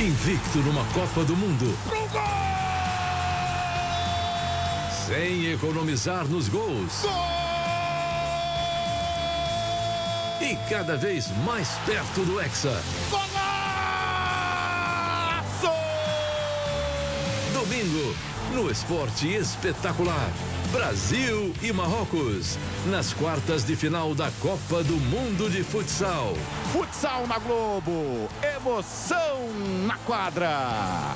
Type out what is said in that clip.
Invicto numa Copa do Mundo. Pro gol! Sem economizar nos gols. Gol! E cada vez mais perto do Hexa. Golaço! Domingo, no Esporte Espetacular. Brasil e Marrocos. Nas quartas de final da Copa do Mundo de Futsal. Futsal na Globo. Emoção na quadra.